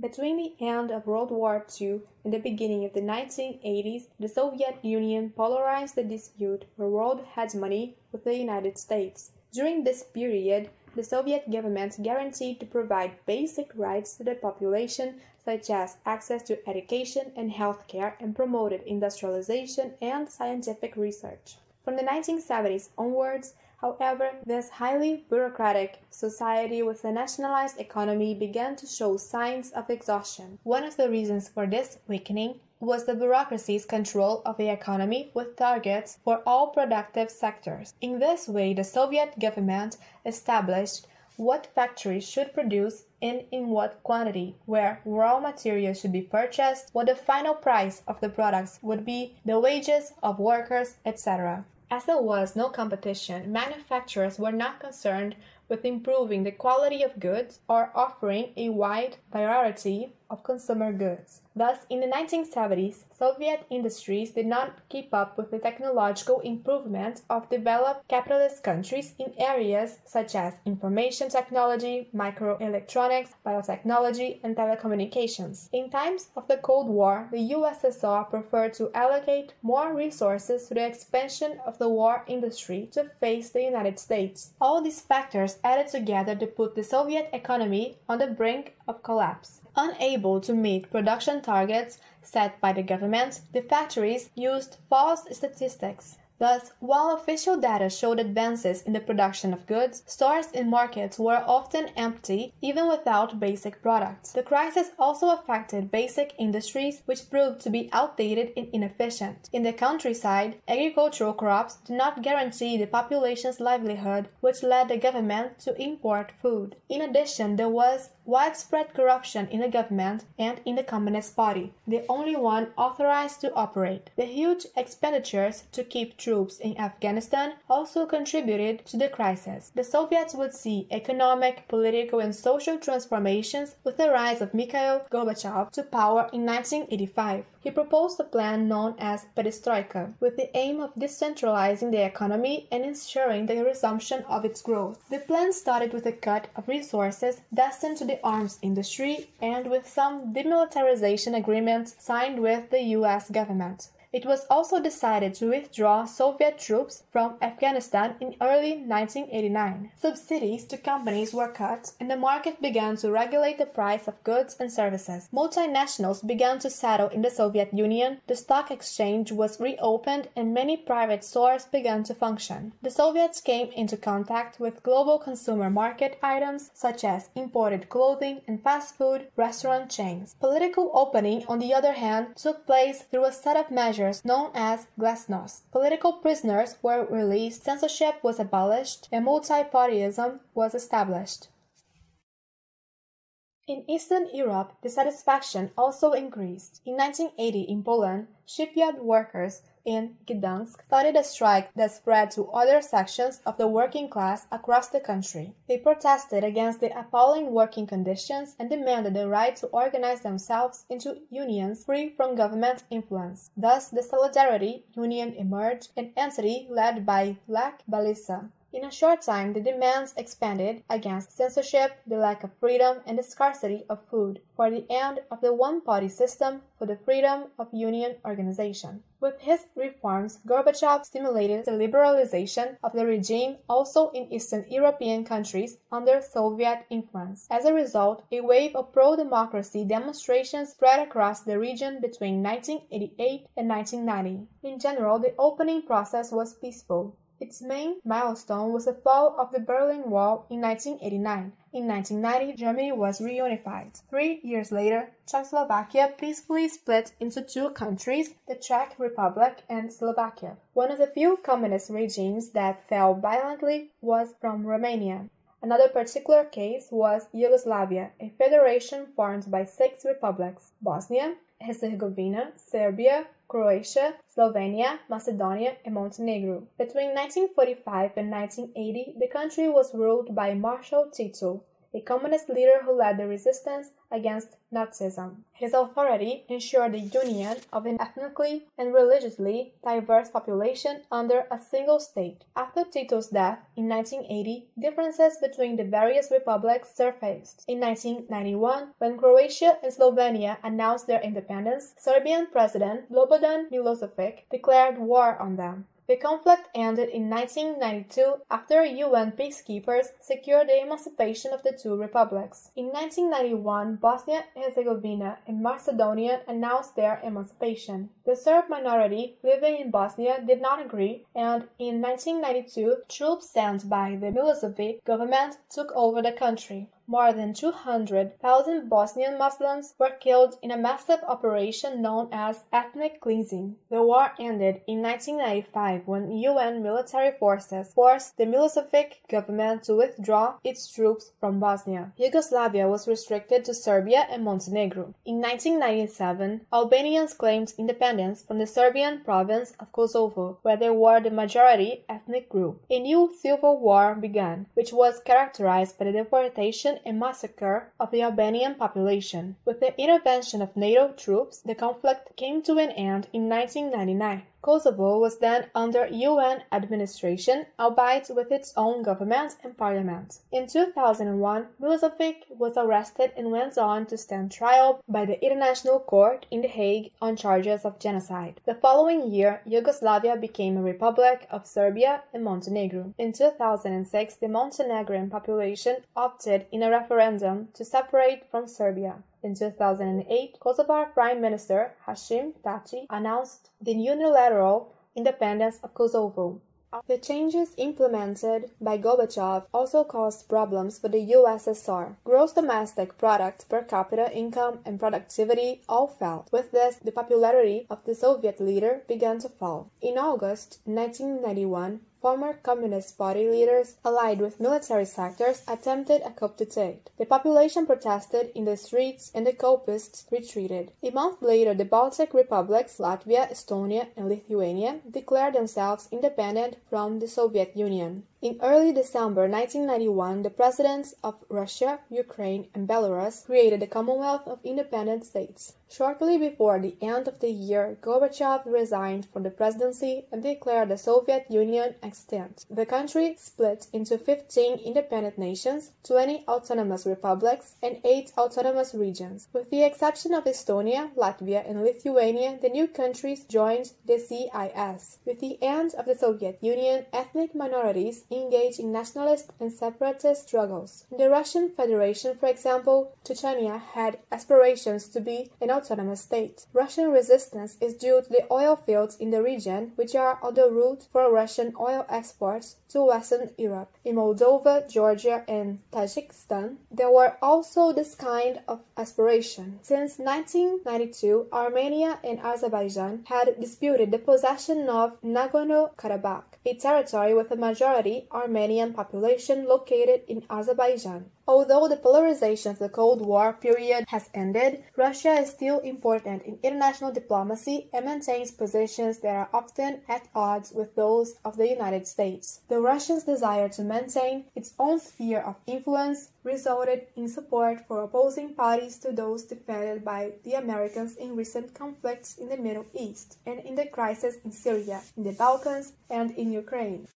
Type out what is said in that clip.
Between the end of World War II and the beginning of the 1980s, the Soviet Union polarized the dispute for world hegemony with the United States. During this period, the Soviet government guaranteed to provide basic rights to the population such as access to education and healthcare, and promoted industrialization and scientific research. From the 1970s onwards, However, this highly bureaucratic society with a nationalized economy began to show signs of exhaustion. One of the reasons for this weakening was the bureaucracy's control of the economy with targets for all productive sectors. In this way, the Soviet government established what factories should produce and in what quantity, where raw materials should be purchased, what the final price of the products would be, the wages of workers, etc. As there was no competition, manufacturers were not concerned with improving the quality of goods or offering a wide variety of consumer goods. Thus, in the 1970s, Soviet industries did not keep up with the technological improvement of developed capitalist countries in areas such as information technology, microelectronics, biotechnology, and telecommunications. In times of the Cold War, the USSR preferred to allocate more resources to the expansion of the war industry to face the United States. All these factors added together to put the Soviet economy on the brink of collapse. Unable to meet production targets set by the government, the factories used false statistics. Thus, while official data showed advances in the production of goods, stores and markets were often empty even without basic products. The crisis also affected basic industries, which proved to be outdated and inefficient. In the countryside, agricultural crops did not guarantee the population's livelihood, which led the government to import food. In addition, there was widespread corruption in the government and in the Communist Party, the only one authorized to operate. The huge expenditures to keep troops in Afghanistan also contributed to the crisis. The Soviets would see economic, political, and social transformations with the rise of Mikhail Gorbachev to power in 1985. He proposed a plan known as Perestroika, with the aim of decentralizing the economy and ensuring the resumption of its growth. The plan started with a cut of resources destined to the arms industry and with some demilitarization agreements signed with the US government. It was also decided to withdraw Soviet troops from Afghanistan in early 1989. Subsidies to companies were cut, and the market began to regulate the price of goods and services. Multinationals began to settle in the Soviet Union, the stock exchange was reopened, and many private stores began to function. The Soviets came into contact with global consumer market items such as imported clothing and fast food restaurant chains. Political opening, on the other hand, took place through a set of measures measures known as glasnost. Political prisoners were released, censorship was abolished, and multipartyism was established. In Eastern Europe, dissatisfaction also increased. In 1980 in Poland, shipyard workers in Gdansk started a strike that spread to other sections of the working class across the country. They protested against the appalling working conditions and demanded the right to organize themselves into unions free from government influence. Thus, the Solidarity Union emerged, an entity led by Lech Walesa. In a short time the demands expanded against censorship, the lack of freedom, and the scarcity of food, for the end of the one-party system, for the freedom of union organization. With his reforms, Gorbachev stimulated the liberalization of the regime also in Eastern European countries under Soviet influence. As a result, a wave of pro-democracy demonstrations spread across the region between 1988 and 1990. In general, the opening process was peaceful. Its main milestone was the fall of the Berlin Wall in 1989. In 1990, Germany was reunified. Three years later, Czechoslovakia peacefully split into two countries, the Czech Republic and Slovakia. One of the few communist regimes that fell violently was from Romania. Another particular case was Yugoslavia, a federation formed by six republics Bosnia, Herzegovina, Serbia, Croatia, Slovenia, Macedonia, and Montenegro. Between 1945 and 1980, the country was ruled by Marshal Tito, a communist leader who led the resistance against Nazism. His authority ensured the union of an ethnically and religiously diverse population under a single state. After Tito's death in 1980, differences between the various republics surfaced. In 1991, when Croatia and Slovenia announced their independence, Serbian President Slobodan Milosevic declared war on them. The conflict ended in 1992 after UN peacekeepers secured the emancipation of the two republics. In 1991, Bosnia and Herzegovina and Macedonia announced their emancipation. The Serb minority living in Bosnia did not agree, and in 1992, troops sent by the Milosevic government took over the country more than 200,000 Bosnian Muslims were killed in a massive operation known as ethnic cleansing. The war ended in 1995 when UN military forces forced the Milosevic government to withdraw its troops from Bosnia. Yugoslavia was restricted to Serbia and Montenegro. In 1997, Albanians claimed independence from the Serbian province of Kosovo, where they were the majority ethnic group. A new civil war began, which was characterized by the deportation and massacre of the Albanian population. With the intervention of NATO troops, the conflict came to an end in 1999. Kosovo was then under UN administration, albeit with its own government and parliament. In 2001, Milosevic was arrested and went on to stand trial by the International Court in The Hague on charges of genocide. The following year, Yugoslavia became a republic of Serbia and Montenegro. In 2006, the Montenegrin population opted in a referendum to separate from Serbia. In 2008, Kosovar Prime Minister Hashim Thaçi announced the unilateral independence of Kosovo. The changes implemented by Gorbachev also caused problems for the USSR. Gross domestic product, per capita income, and productivity all fell. With this, the popularity of the Soviet leader began to fall. In August 1991, Former Communist Party leaders, allied with military sectors, attempted a coup d'etat. The population protested in the streets and the coupists retreated. A month later, the Baltic republics, Latvia, Estonia, and Lithuania, declared themselves independent from the Soviet Union. In early December 1991, the presidents of Russia, Ukraine, and Belarus created the Commonwealth of Independent States. Shortly before the end of the year, Gorbachev resigned from the presidency and declared the Soviet Union extinct. The country split into 15 independent nations, 20 autonomous republics, and 8 autonomous regions. With the exception of Estonia, Latvia, and Lithuania, the new countries joined the CIS. With the end of the Soviet Union, ethnic minorities engaged in nationalist and separatist struggles. In the Russian Federation, for example, Chechnya had aspirations to be an autonomous state. Russian resistance is due to the oil fields in the region, which are on the route for Russian oil exports to Western Europe. In Moldova, Georgia, and Tajikistan, there were also this kind of aspiration. Since 1992, Armenia and Azerbaijan had disputed the possession of Nagorno-Karabakh, a territory with a majority Armenian population located in Azerbaijan. Although the polarization of the Cold War period has ended, Russia is still important in international diplomacy and maintains positions that are often at odds with those of the United States. The Russians' desire to maintain its own sphere of influence resulted in support for opposing parties to those defended by the Americans in recent conflicts in the Middle East and in the crisis in Syria, in the Balkans, and in Ukraine.